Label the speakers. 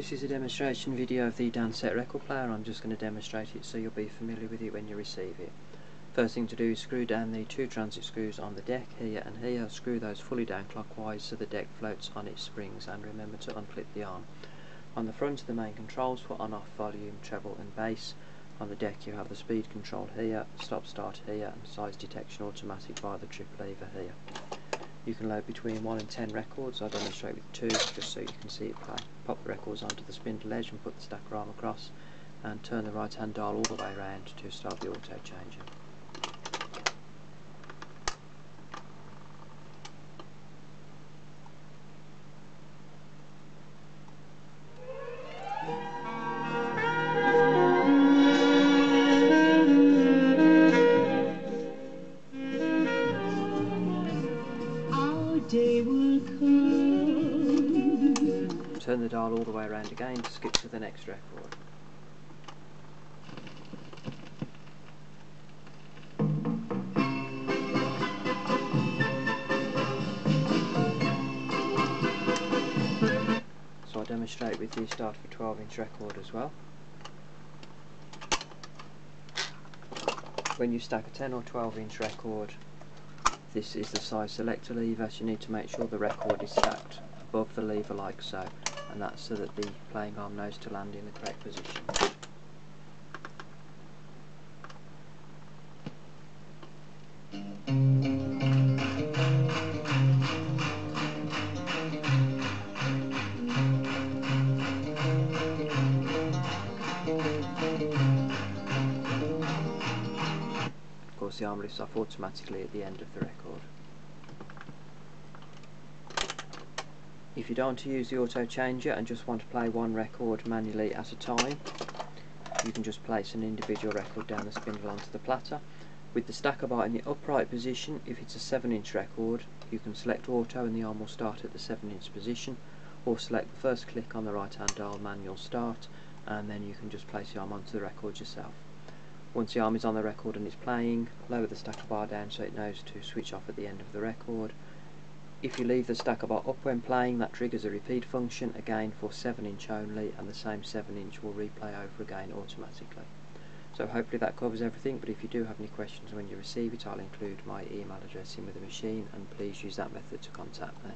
Speaker 1: This is a demonstration video of the Dansette record player. I'm just going to demonstrate it so you'll be familiar with it when you receive it. First thing to do is screw down the two transit screws on the deck here and here. Screw those fully down clockwise so the deck floats on its springs and remember to unclip the arm. On the front of the main controls for on off volume, treble and bass. On the deck you have the speed control here, stop start here and size detection automatic via the trip lever here. You can load between 1 and 10 records, I'll demonstrate with 2 just so you can see it. Pop the records onto the spindle edge and put the stacker arm across and turn the right hand dial all the way around to start the auto changer.
Speaker 2: Day will come.
Speaker 1: Turn the dial all the way around again to skip to the next record. So I'll demonstrate with the start a 12 inch record as well. When you stack a 10 or 12 inch record this is the size selector lever so you need to make sure the record is stacked above the lever like so and that's so that the playing arm knows to land in the correct position. Course the arm lifts off automatically at the end of the record. If you don't want to use the auto changer and just want to play one record manually at a time, you can just place an individual record down the spindle onto the platter. With the stacker bar in the upright position, if it's a 7 inch record, you can select auto and the arm will start at the 7 inch position, or select the first click on the right hand dial manual start, and then you can just place the arm onto the record yourself. Once the arm is on the record and it's playing, lower the stacker bar down so it knows to switch off at the end of the record. If you leave the stacker bar up when playing, that triggers a repeat function, again for 7 inch only, and the same 7 inch will replay over again automatically. So hopefully that covers everything, but if you do have any questions when you receive it, I'll include my email address in with the machine, and please use that method to contact me.